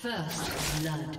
First blood.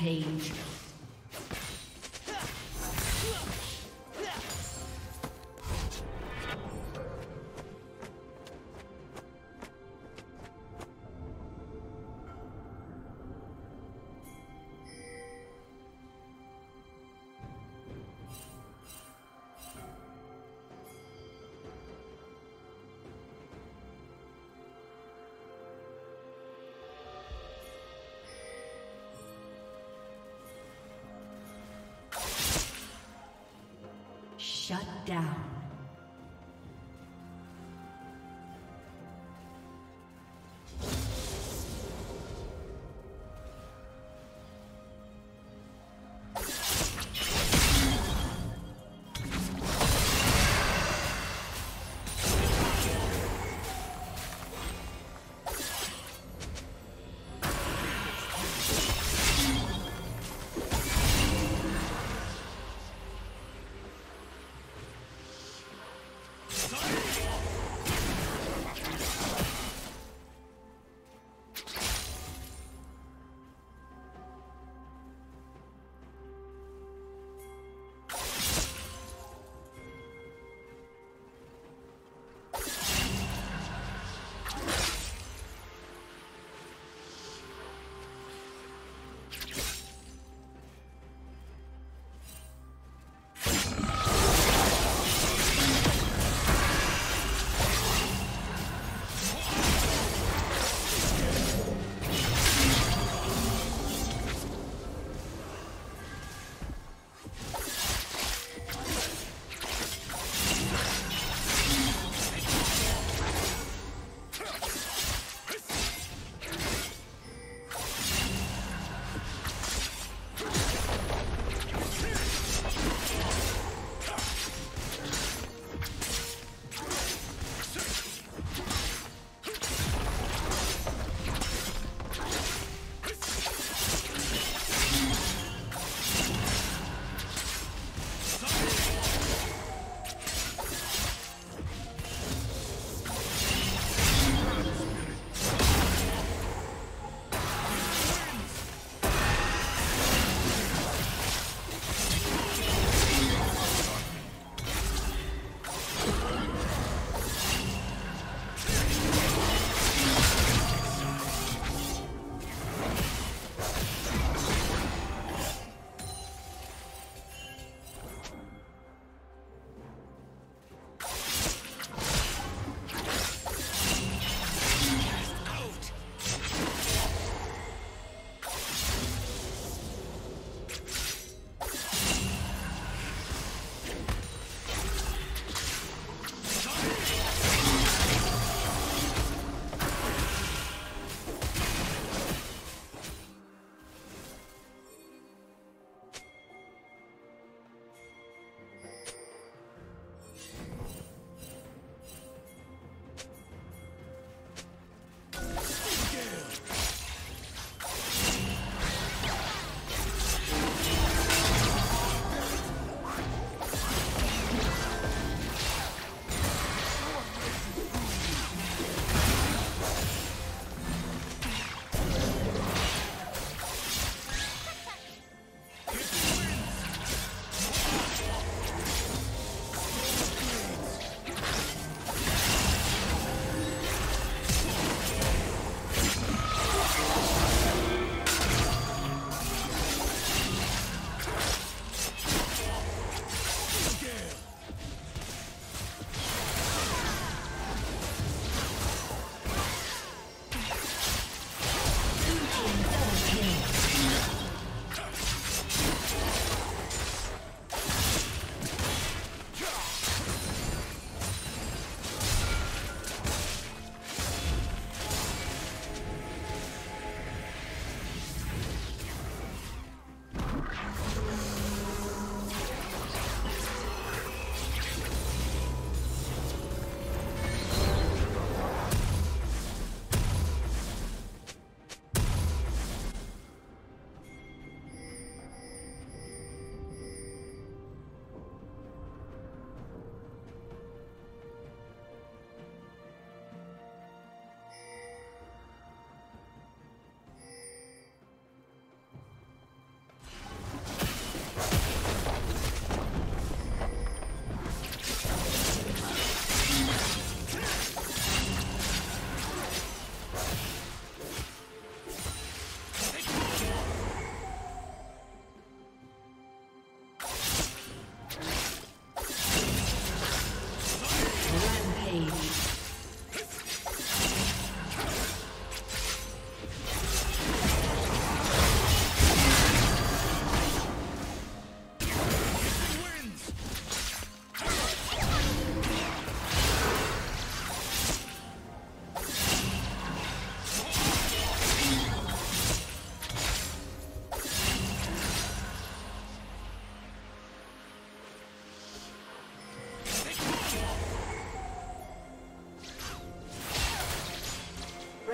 Page. Shut down.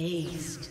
Aced.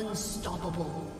Unstoppable.